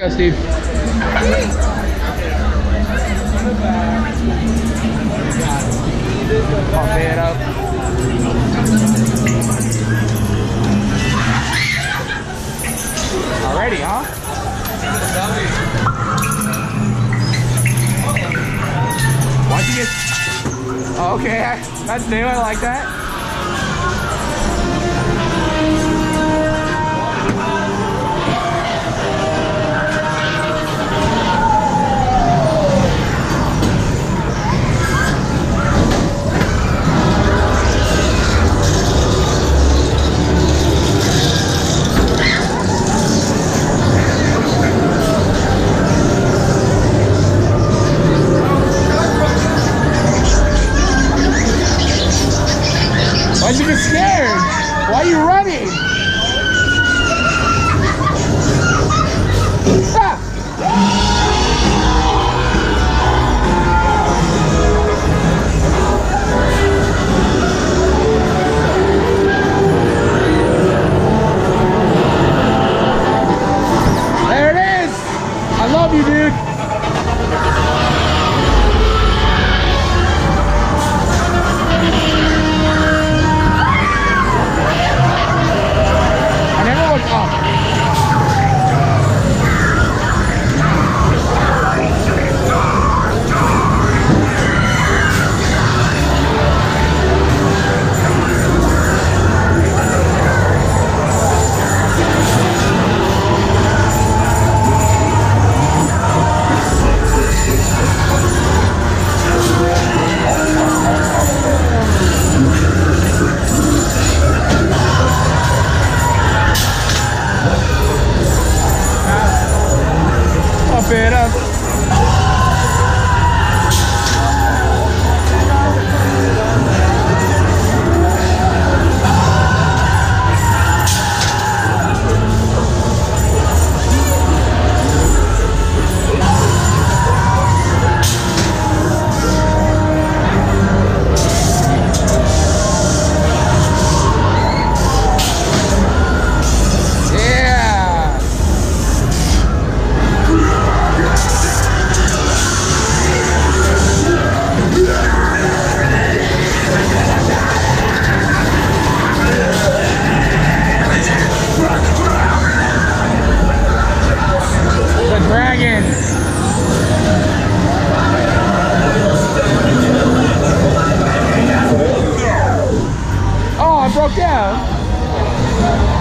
Go, Steve. Pump it up. Already, huh? Why'd you get... Oh, okay, that's new, I like that. You get scared? Why are you running? Ah! I love you, dude. Down.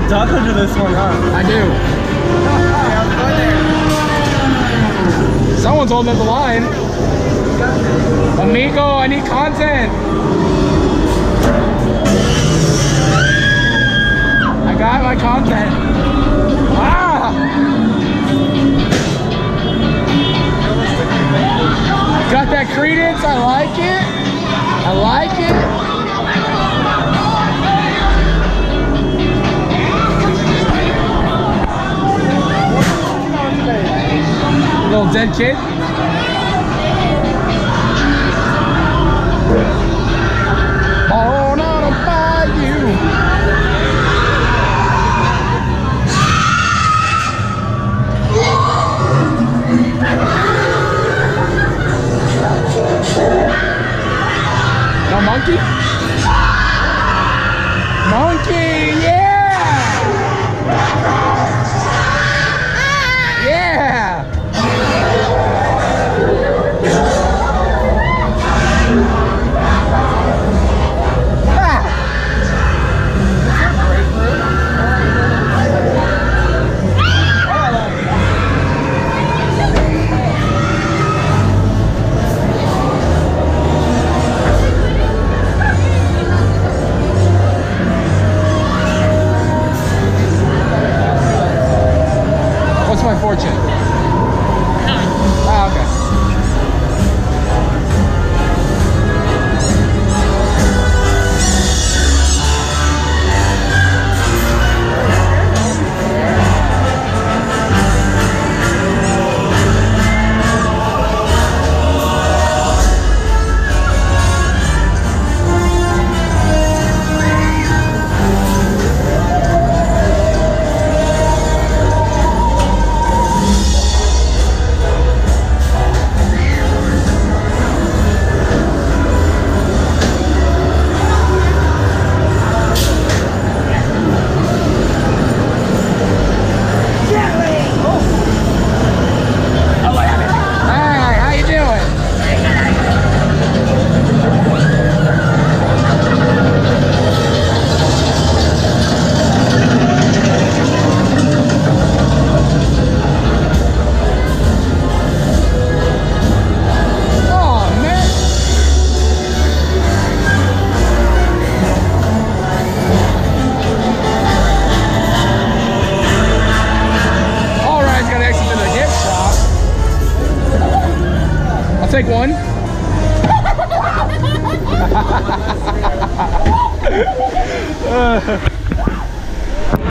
To duck under this one, huh? I do. Someone's holding up the line. Amigo, I need content. I got my content. Ah! Dead kid. A. No monkey? Monkey! Yeah! What's my fortune? Nine. Okay. Take one. Uh,